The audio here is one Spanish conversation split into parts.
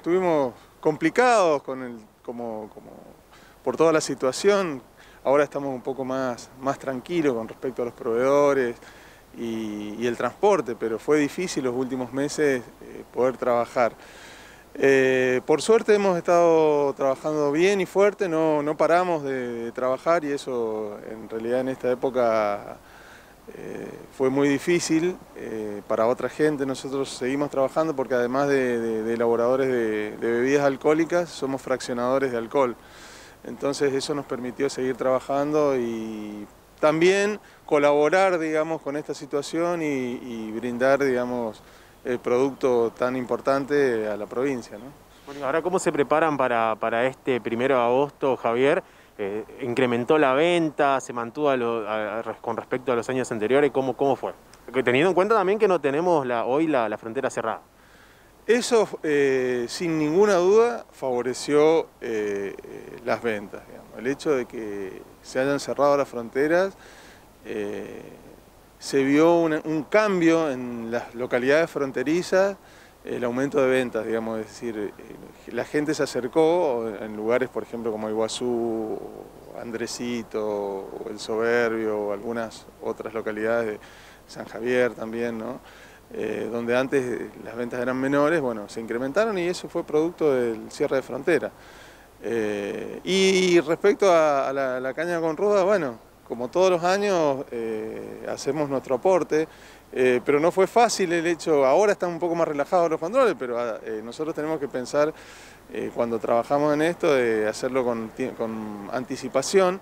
Estuvimos complicados con el, como, como, por toda la situación. Ahora estamos un poco más, más tranquilos con respecto a los proveedores y, el transporte, pero fue difícil los últimos meses eh, poder trabajar. Eh, por suerte hemos estado trabajando bien y fuerte, no, no paramos de trabajar y eso en realidad en esta época eh, fue muy difícil eh, para otra gente, nosotros seguimos trabajando porque además de, elaboradores de, bebidas alcohólicas, somos fraccionadores de alcohol. Entonces eso nos permitió seguir trabajando y también colaborar, digamos, con esta situación y, brindar, digamos, el producto tan importante a la provincia. ahora cómo se preparan para, para este primero de agosto, Javier? Eh, ¿Incrementó la venta? ¿Se mantuvo con respecto a los años anteriores? ¿Cómo, cómo fue? Teniendo en cuenta también que no tenemos hoy la, la, frontera cerrada. Eso, eh, sin ninguna duda, favoreció eh, las ventas. El hecho de que se hayan cerrado las fronteras, se vio un, un, cambio en las localidades fronterizas, el aumento de ventas, digamos, es decir, la gente se acercó en lugares, por ejemplo, como Iguazú, Andresito, El Soberbio, o algunas otras localidades de San Javier también, ¿no? Eh, donde antes las ventas eran menores, bueno, se incrementaron y eso fue producto del cierre de frontera. Eh, y respecto a, a, la, la, caña con ruda, bueno, como todos los años eh, hacemos nuestro aporte, eh, pero no fue fácil el hecho, ahora están un poco más relajados los controles, pero eh, nosotros tenemos que pensar cuando trabajamos en esto de hacerlo con anticipación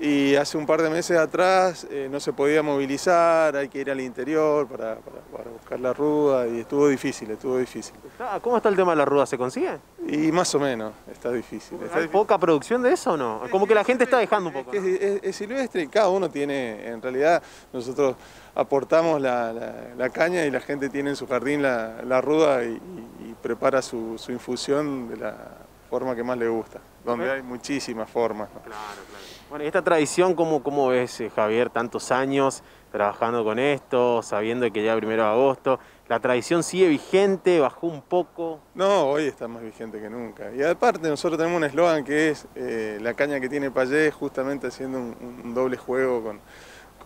y hace un par de meses atrás eh, no se podía movilizar, hay que ir al interior para, para, para, buscar la ruda y estuvo difícil, estuvo difícil. ¿Cómo está el tema de la ruda? ¿Se consigue? Y más o menos, está difícil. Está ¿Hay difícil. poca producción de eso o no? Como que la gente está dejando un poco. Es, es, es, es silvestre cada uno tiene, en realidad nosotros aportamos la, la, la, caña y la gente tiene en su jardín la, la ruda y, y, y prepara su, su infusión de la forma que más le gusta, donde hay muchísimas formas. ¿no? Claro, claro. Bueno, esta tradición, ¿cómo, cómo ves, eh, Javier, tantos años trabajando con esto, sabiendo que ya primero de agosto, la tradición sigue vigente, bajó un poco? No, hoy está más vigente que nunca. Y aparte nosotros tenemos un eslogan que es eh, la caña que tiene Payés, justamente haciendo un, un doble juego con,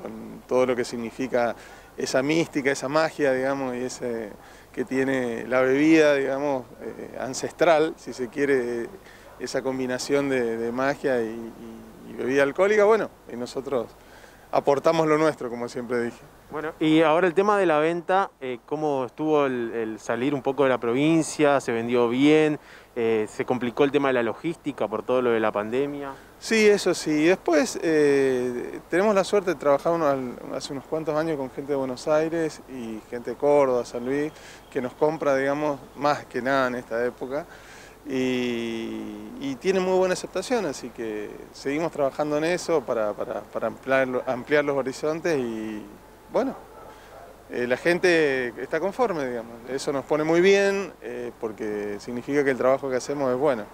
con, todo lo que significa esa mística, esa magia, digamos, y ese que tiene la bebida, digamos, eh, ancestral, si se quiere, esa combinación de, de magia y, y, y, bebida alcohólica, bueno, y nosotros aportamos lo nuestro, como siempre dije. Bueno, y ahora el tema de la venta, eh, ¿cómo estuvo el, el, salir un poco de la provincia? ¿Se vendió bien? Eh, ¿Se complicó el tema de la logística por todo lo de la pandemia? Sí, eso sí. Después eh, tenemos la suerte de trabajar unos, hace unos cuantos años con gente de Buenos Aires y gente de Córdoba, San Luis, que nos compra, digamos, más que nada en esta época. Y, tiene muy buena aceptación, así que seguimos trabajando en eso para, para, para ampliar, ampliar, los horizontes y bueno, eh, la gente está conforme, digamos. Eso nos pone muy bien eh, porque significa que el trabajo que hacemos es bueno.